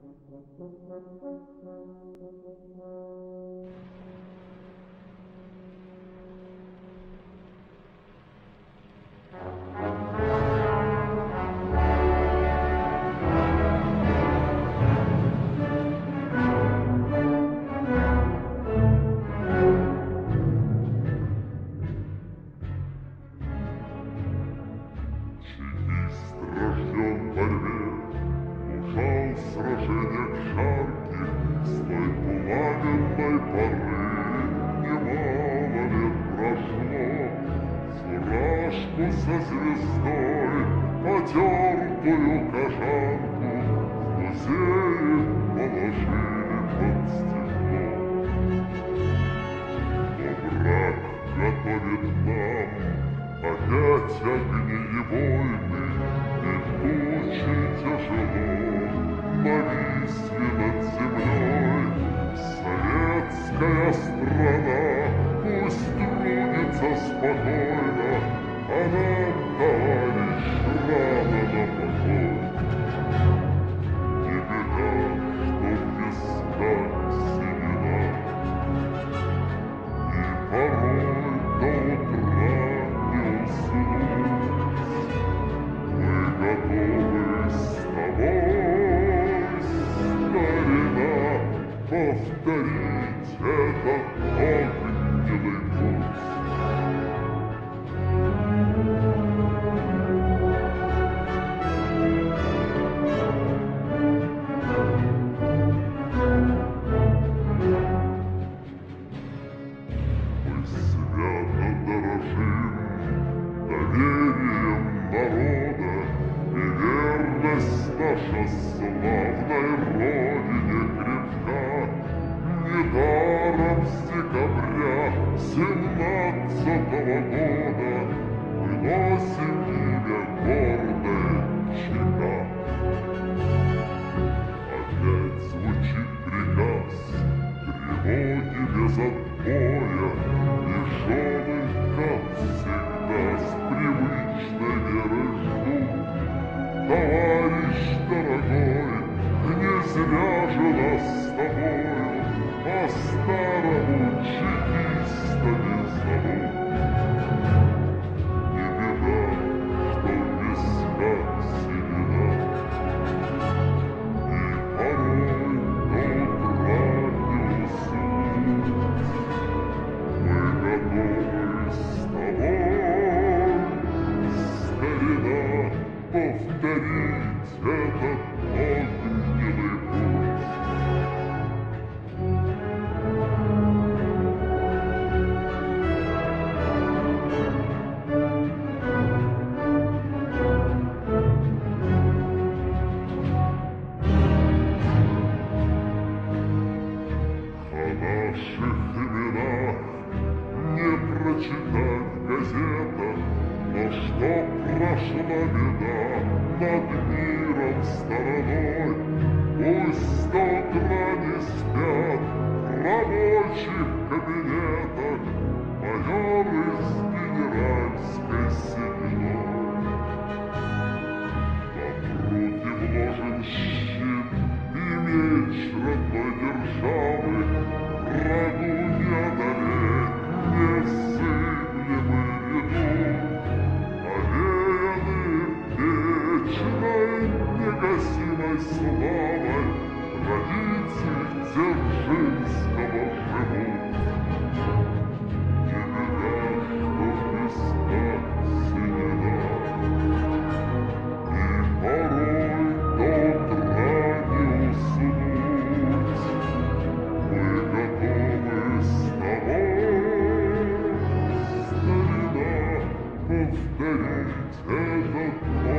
Thank you. со звездой, потертую кожанку в музее положили под стекло. Повторить этот огненный путь. Доверием народа, И верность наша славной семнадцатого года Мы носим имя гордое ЧК. Опять звучит приказ, тревоги без отбоя, жены, как всегда, с привычной верой ждут. Товарищ дорогой, не зря же нас с тобою По-старому чекистами зовут. Наших именах не прочитать в газетах, Но что прошла беда над миром стороной, Пусть утра не спят рабочих славой Традиций Дзержинского живут. В висках седина, и порой до утра не уснуть. Мы готовы с тобой, старина, повторить